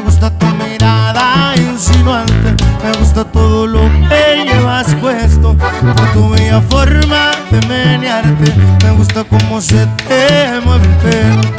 Me gusta tu mirada insinuante, me gusta todo lo que llevas puesto, por tu bella forma de menearte, me gusta cómo se te mueve el pelo.